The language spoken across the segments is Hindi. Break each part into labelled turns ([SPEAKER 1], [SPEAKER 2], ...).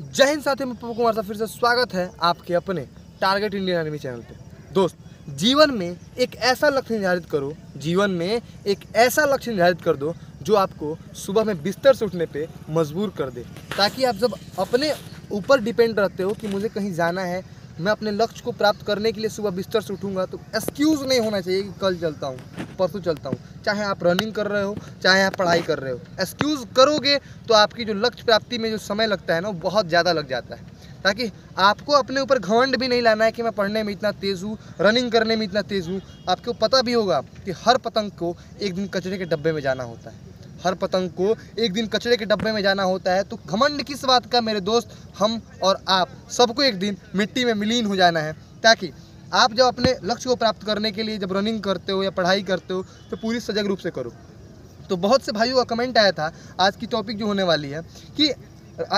[SPEAKER 1] जय हिंद साथियों, में पप्पू कुमार साहब फिर से स्वागत है आपके अपने टारगेट इंडियन आर्मी चैनल पे। दोस्त, जीवन में एक ऐसा लक्ष्य निर्धारित करो, जीवन में एक ऐसा लक्ष्य निर्धारित कर दो, जो आपको सुबह में बिस्तर से उठने पे मजबूर कर दे। ताकि आप जब अपने ऊपर डिपेंड रहते हो कि मुझे कहीं जाना है मैं अपने लक्ष्य को प्राप्त करने के लिए सुबह बिस्तर से उठूँगा तो एक्सक्यूज़ नहीं होना चाहिए कि कल चलता हूँ, परसों चलता हूँ। चाहे आप रनिंग कर रहे हो, चाहे आप पढ़ाई कर रहे हो एक्सक्यूज़ करोगे तो आपकी जो लक्ष्य प्राप्ति में जो समय लगता है ना, वो बहुत ज़्यादा लग जाता है। ताकि आपको अपने ऊपर घमंड भी नहीं लाना है कि मैं पढ़ने में इतना तेज़ हूँ रनिंग करने में इतना तेज़ हूँ। आपको पता भी होगा कि हर पतंग को एक दिन कचरे के डब्बे में जाना होता है। हर पतंग को एक दिन कचरे के डब्बे में जाना होता है। तो घमंड किस बात का, मेरे दोस्त? हम और आप सबको एक दिन मिट्टी में विलीन हो जाना है। ताकि आप जब अपने लक्ष्य को प्राप्त करने के लिए जब रनिंग करते हो या पढ़ाई करते हो तो पूरी सजग रूप से करो। तो बहुत से भाइयों का कमेंट आया था, आज की टॉपिक जो होने वाली है, कि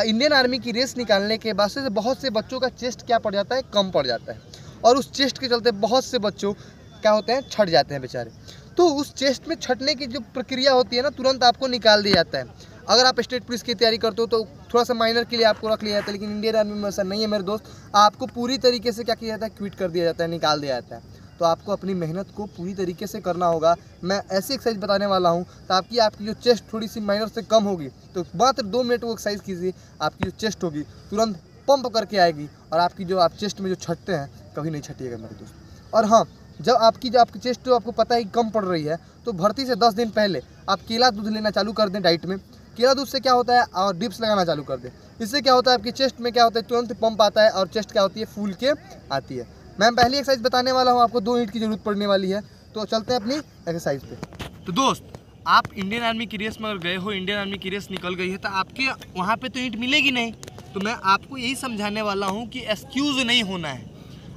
[SPEAKER 1] इंडियन आर्मी की रेस निकालने के बाद से बहुत से बच्चों का चेस्ट क्या पड़ जाता है? कम पड़ जाता है। और उस चेस्ट के चलते बहुत से बच्चों क्या होते हैं? छट जाते हैं बेचारे। तो उस चेस्ट में छटने की जो प्रक्रिया होती है ना, तुरंत आपको निकाल दिया जाता है। अगर आप स्टेट पुलिस की तैयारी करते हो तो थोड़ा सा माइनर के लिए आपको रख लिया जाता है, लेकिन इंडियन आर्मी में ऐसा नहीं है मेरे दोस्त। आपको पूरी तरीके से क्या किया जाता है क्विट कर दिया जाता है, निकाल दिया जाता है। तो आपको अपनी मेहनत को पूरी तरीके से करना होगा। मैं ऐसी एक्सरसाइज बताने वाला हूँ, ताकि आपकी जो चेस्ट थोड़ी सी माइनर से कम होगी तो मात्र दो मिनट वो एक्सरसाइज कीजिए, आपकी जो चेस्ट होगी, तुरंत पंप करके आएगी, और आपकी जो आप चेस्ट में जो छटते हैं, कभी नहीं छटिएगा मेरे दोस्त। और हाँ जब आपकी जो आपकी चेस्ट जो आपको पता है कम पड़ रही है तो भर्ती से दस दिन पहले आप केला दूध लेना चालू कर दें डाइट में। केला दूध से क्या होता है? और डिप्स लगाना चालू कर दें। इससे क्या होता है? आपकी चेस्ट में क्या होता है? तुरंत पंप आता है और चेस्ट क्या होती है? फूल के आती है। मैम, पहली एक्सरसाइज बताने वाला हूँ, आपको दो ईंट की ज़रूरत पड़ने वाली है। तो चलते हैं अपनी एक्सरसाइज पे। तो दोस्त, आप इंडियन आर्मी की रेस में अगर गए हो इंडियन आर्मी की रेस निकल गई है तो आपके वहाँ पे तो ईंट मिलेगी नहीं। तो मैं आपको यही समझाने वाला हूँ कि एक्सक्यूज़ नहीं होना है।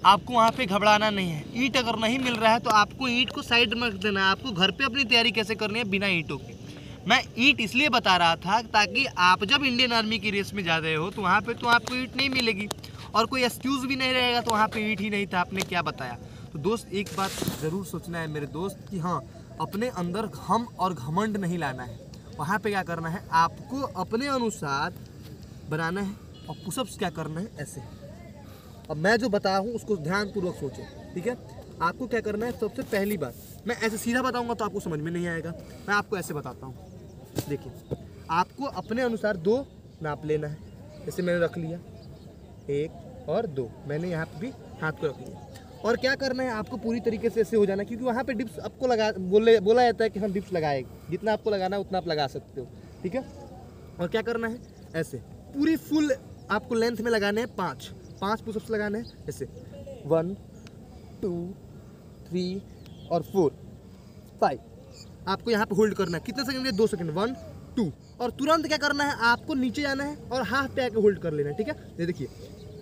[SPEAKER 1] आपको वहाँ पे घबराना नहीं है। ईंट अगर नहीं मिल रहा है तो आपको ईंट को साइड में रख देना है। आपको घर पे अपनी तैयारी कैसे करनी है बिना ईंटों के? मैं ईंट इसलिए बता रहा था ताकि आप जब इंडियन आर्मी की रेस में जा रहे हो तो वहाँ पे तो आपको ईंट नहीं मिलेगी। और कोई एक्सक्यूज़ भी नहीं रहेगा तो वहाँ पे ईंट ही नहीं था। आपने क्या बताया? तो दोस्त, एक बात ज़रूर सोचना है मेरे दोस्त कि हाँ अपने अंदर हम और घमंड नहीं लाना है। वहाँ पे क्या करना है? आपको अपने अनुसार बनाना है और पुशअप्स क्या करना है? ऐसे। अब मैं जो बताया हूँ, उसको ध्यानपूर्वक सोचें, ठीक है? आपको क्या करना है, सबसे पहली बात, मैं ऐसे सीधा बताऊँगा तो आपको समझ में नहीं आएगा, मैं आपको ऐसे बताता हूँ। देखिए, आपको अपने अनुसार दो नाप लेना है, जैसे मैंने रख लिया, एक और दो, मैंने यहाँ पर भी हाथ को रख लिया। और क्या करना है, आपको पूरी तरीके से ऐसे हो जाना क्योंकि वहाँ पे डिप्स आपको लगा, बोले, बोला जाता है कि हम डिप्स लगाएँगे जितना आपको लगाना है उतना आप लगा सकते हो, ठीक है? और क्या करना है, ऐसे, पूरी फुल आपको लेंथ में लगाने हैं पाँच। पाँच पुशअप्स लगाने हैं, ऐसे। वन, टू, थ्री और फोर। फाइव। आपको यहाँ पे होल्ड करना है। कितने सेकंड दो सेकंड। One, to. और तुरंत क्या करना है? आपको नीचे जाना है और हाफ़ पे आके होल्ड कर लेना है, ठीक है? ये देखिए।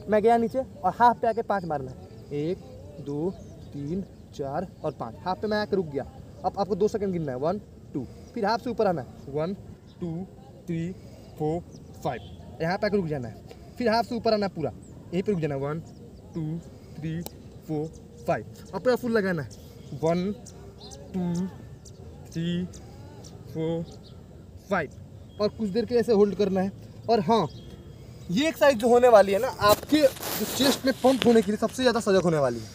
[SPEAKER 1] मैं गया नीचे और हाफ़ पे आके पाँच मारना है। एक, दो, तीन, चार और पाँच। हाफ़ पे मैं आके रुक गया। अब आपको दो सेकंड गिनना है। One, two. फिर हाथ से ऊपर आना है। One, two, three, four, five. यहाँ पे आके रुक जाना है। फिर हाफ़ से ऊपर आना है पूरा। यहीं पे रुक जाना। One two three four five अब पूरा फुल लगाना। है one two three four five और कुछ देर के लिए ऐसे होल्ड करना है। और हाँ ये एक्सरसाइज जो होने वाली है ना, आपके जो चेस्ट में पंप होने के लिए सबसे ज़्यादा सजग होने वाली है।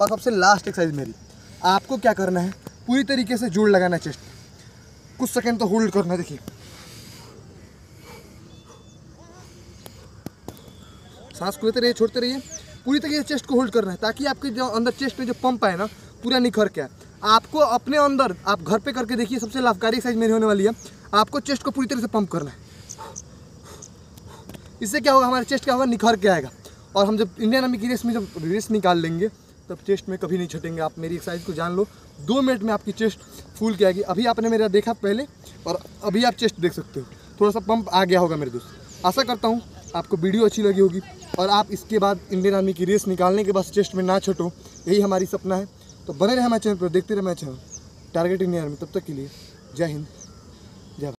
[SPEAKER 1] और सबसे लास्ट एक्सरसाइज मेरी। आपको क्या करना है? पूरी तरीके से जोड़ लगाना है चेस्ट कुछ सेकंड तो होल्ड करना देखिए। सांस को लेते रहिए, छोड़ते रहिए। पूरी तरीके से चेस्ट को होल्ड करना है, ताकि आपके जो अंदर चेस्ट में जो पंप है ना, पूरा निखर के आए। आपको अपने अंदर, आप घर पे करके देखिए, सबसे लाभकारी एक्सरसाइज मेरी होने वाली है, आपको चेस्ट को पूरी तरह से पंप करना है। इससे क्या होगा, हमारे चेस्ट क्या होगा, निखर के आएगा। और हम जब इंडियन आर्मी की रेस में जब रेस निकाल लेंगे, तब चेस्ट में कभी नहीं छटेंगे। आप मेरी एक्सरसाइज को जान लो। दो मिनट में आपकी चेस्ट फूल के आएगी। अभी आपने मेरा देखा पहले, और अभी आप चेस्ट देख सकते हो। थोड़ा सा पंप आ गया होगा मेरे दोस्त। आशा करता हूँ आपको वीडियो अच्छी लगी होगी। और आप इसके बाद इंडियन आर्मी की रेस निकालने के बाद चेस्ट में ना छटो। यही हमारी सपना है। तो बने रहे हमारे चैनल पर, देखते रहे हमारे चैनल। टारगेट इंडियन आर्मी, तब तक के लिए जय हिंद।